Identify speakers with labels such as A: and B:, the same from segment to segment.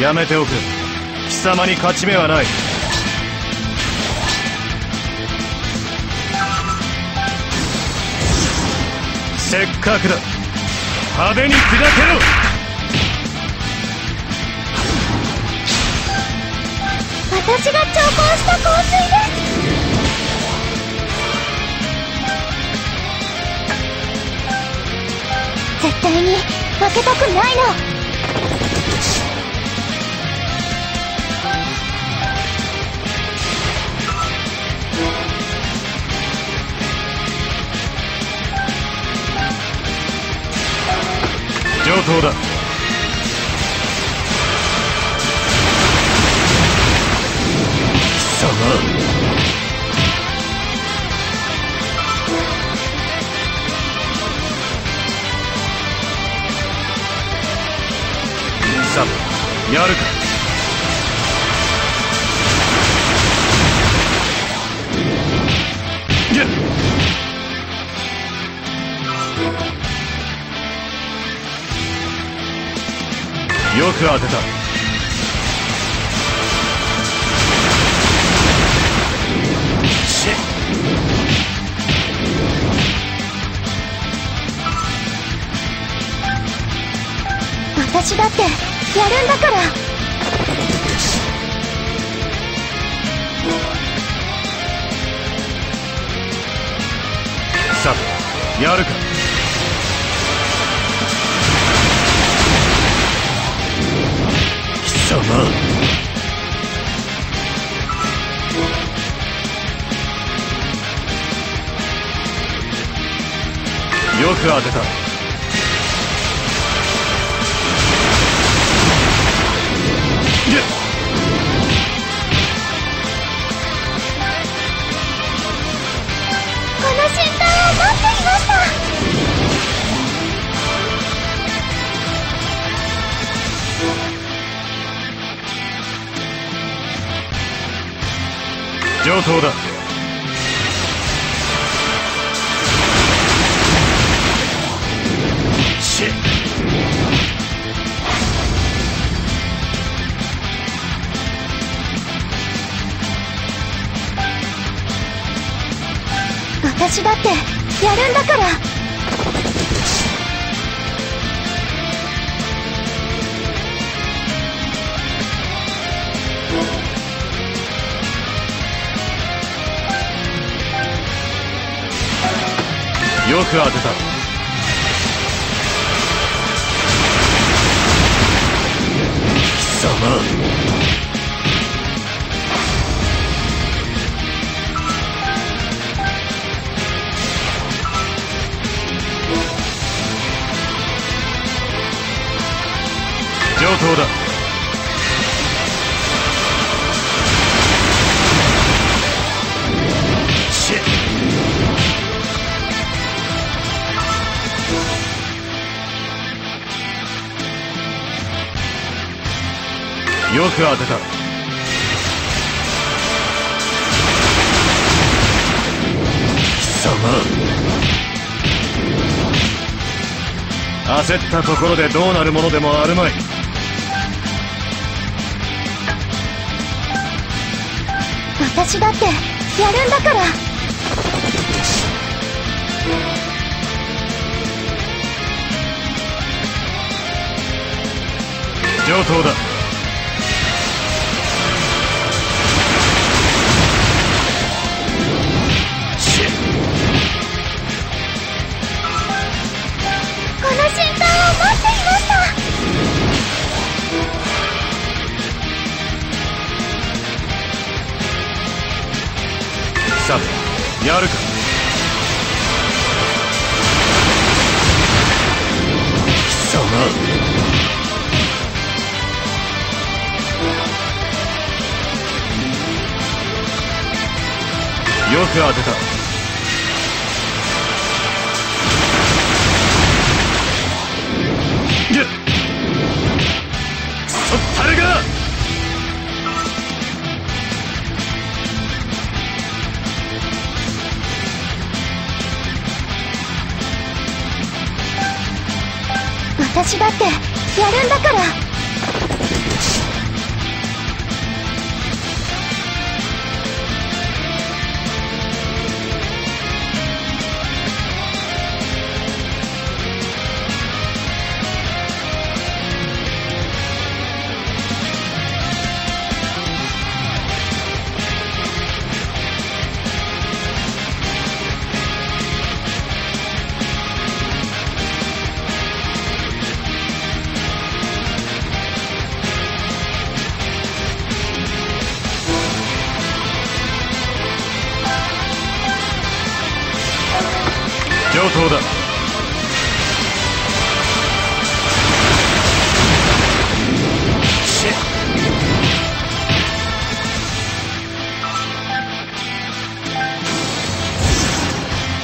A: やめておく。貴様に勝ち目はない。せっかくだ。派手に砕けろ。
B: 私が調校した香水で。す絶対に負けたくないの。
A: 上等だ。貴様。さあやるか。よく当てた。
B: 私だってやるんだから。
A: さあやるか邪魔よく当てた。上等だ。
B: 私だってやるんだから。
A: く当てた。貴様。上等だ。よく当てた。貴様。焦ったところでどうなるものでもあるまい。
B: 私だってやるんだから。
A: 上等だやるか。貴様。よく当てた。いやそったれが
B: 私だってやるんだから。だ。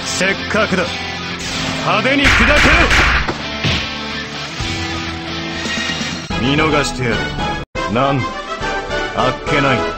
A: せっかくだ。派手に砕けろ見逃してやる。なんあっけない。